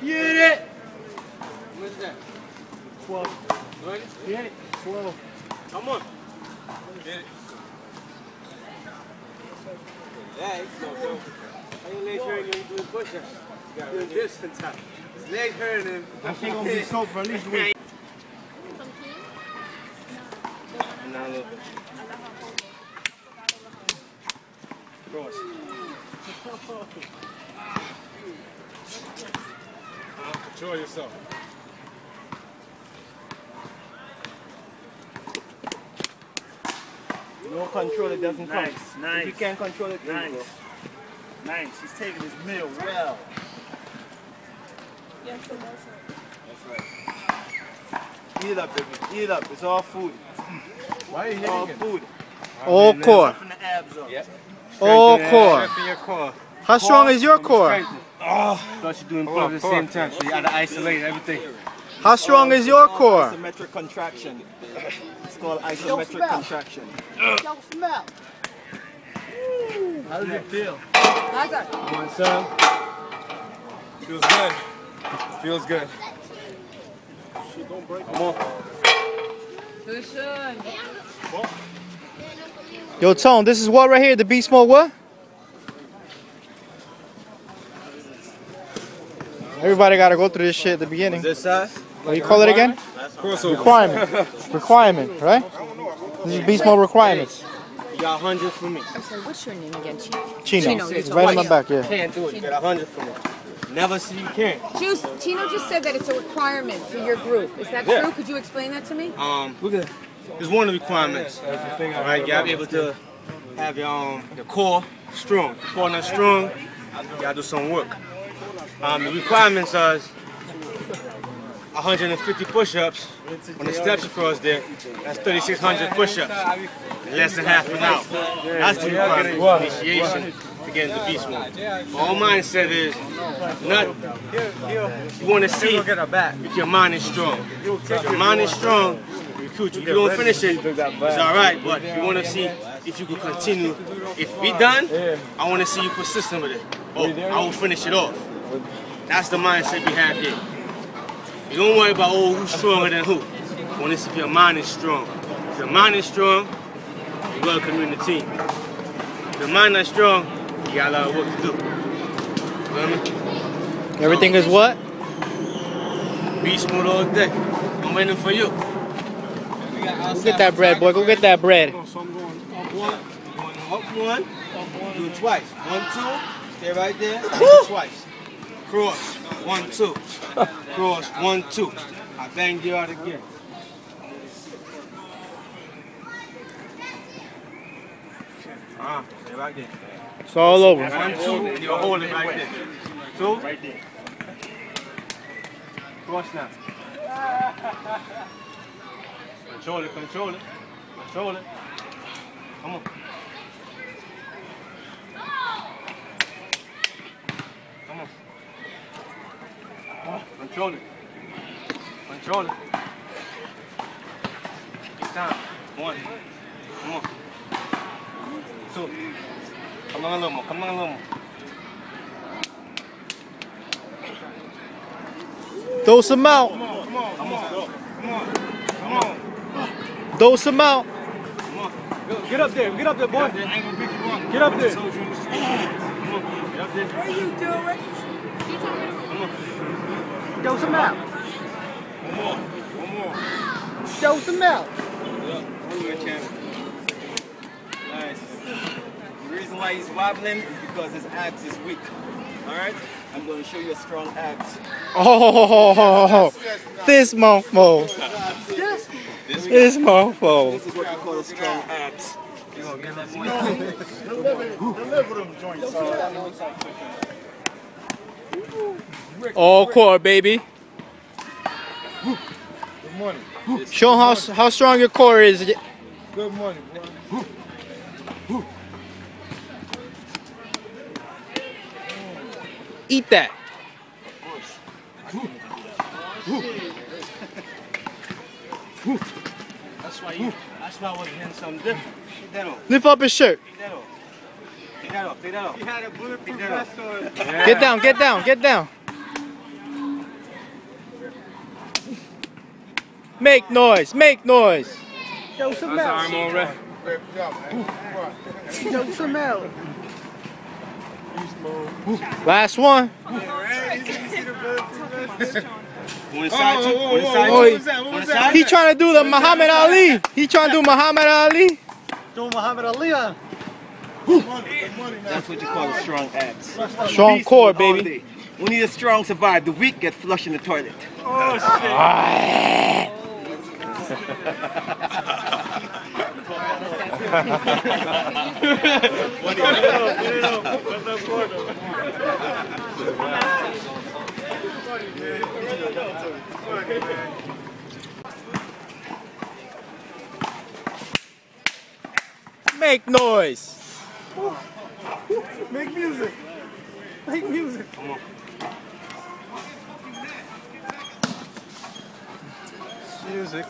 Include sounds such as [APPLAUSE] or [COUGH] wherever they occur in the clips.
Get it! What's that? 12. What? Get it. 12. Come on. Get it. Yeah, it's so dope. How your legs hurting when you do push-ups? You got doing this on. His legs hurting him. I think gonna be sober for at least a week. Now a little bit. Cross. Control yourself. No control, it doesn't Nice, come. nice. If you can't control it, Nice. you go. Nice. He's taking his meal well. Yes, sir. That's right. Eat it up, baby. Eat it up. It's all food. Why are you It's all hitting him? food. All core. From the abs up. Yep. All core. Strengthen your core. How strong is your core? Plus you're doing both at the core. same time, so you gotta isolate everything. How strong is your core? Isometric contraction. It's called isometric contraction. How does it feel? Come on, son. Feels good. Feels good. Come on. Yo, Tone, this is what right here? The beast mode what? Everybody gotta go through this shit at the beginning. This side? What do you call it again? Crossover. Requirement. Requirement, right? This is beast mode requirements. You got 100 for me. I'm sorry, what's your name again? Chino. Chino. Chino, It's right on my back, yeah. Can't do it. You got 100 for me. Never see you can't. Juice, Chino just said that it's a requirement for your group. Is that Yeah. true? Could you explain that to me? Um, it's one of the requirements. All right, you gotta be able to have your um your core strong. Your core not strong, you gotta do some work. Um, the requirements are 150 push-ups. When the steps across there, that's 3,600 push-ups. in Less than half an hour. That's the requirement initiation to get into beast mode. My whole mindset is not. You want to see if your mind is strong. If your mind is strong, you. If you don't finish it, it's all right. But you want to see if you can continue. If we done, I want to see you persistent with it. Oh, I will finish it off. That's the mindset we have here. You don't worry about oh who's stronger than who. You want to see if your mind is strong. If your mind is strong, you welcome you in the team. If your mind not strong, you got a lot of work to do. You feel me? Everything is what? Beast mode all day. I'm waiting for you. Go get that bread, boy. Go get that bread. So I'm going up one. Up one, do it twice. One, two, stay right there, do it twice. Cross, one, two. Cross, one, two. I banged you out again. Ah, stay right there. It's all over. One, two, and you're holding right there. Two. Right there. Cross now. Control it, control it. Control it. Come on. Control it. Control it. It's time. One. Come on. Two. Come on a little more. Come on a little more. Dose them out. Come on. Come on. Come on. Come on. Dose them out. Come on. Get up there. Get up there, boy. I ain't gonna pick you up. Get up there. Come on. Get up there. What are you doing? Dose him out. One more. One more. Dose him out. One more, champ. Nice. The reason why he's wobbling is because his abs is weak. Alright? I'm going to show you a strong abs. Oh, this mofo. This mofo. This is what we call a strong abs. All core, baby. Good money. Show 'em how how strong your core is. Good money, boy. Eat that. That's why you. That's why I was getting something different. Take that off. Lift up his shirt. Take that off. Take that off. Take that off. He had a bulletproof vest off. on. Get down, get down, get down. Make noise, make noise. Dose him That's out. arm on red. Dose him out. Last one. One Oh, inside you. oh, One oh, inside oh, you. what was that? What One was inside? He trying to do the Muhammad Ali. He trying to do Muhammad Ali. Do Muhammad Ali on. That's what you call a strong abs. Strong core, baby. We need a strong survive. The weak get flushed in the toilet. Ah. Make noise. Make music. Make music. Music.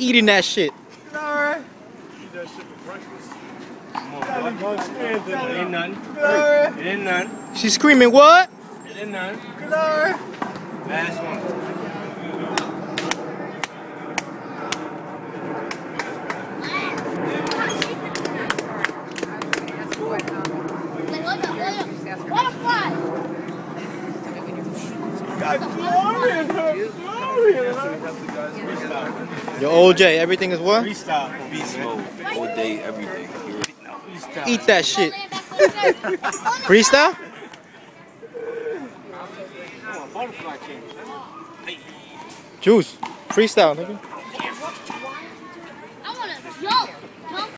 Eating that shit. Alright. It ain't none. It ain't none. She's screaming what? It ain't none. Alright. Last one. OJ, everything is what? Freestyle. Beast mode. All day, every day. Eat that shit. [LAUGHS] Freestyle? Come on, butterfly king. Juice. Freestyle, nigga.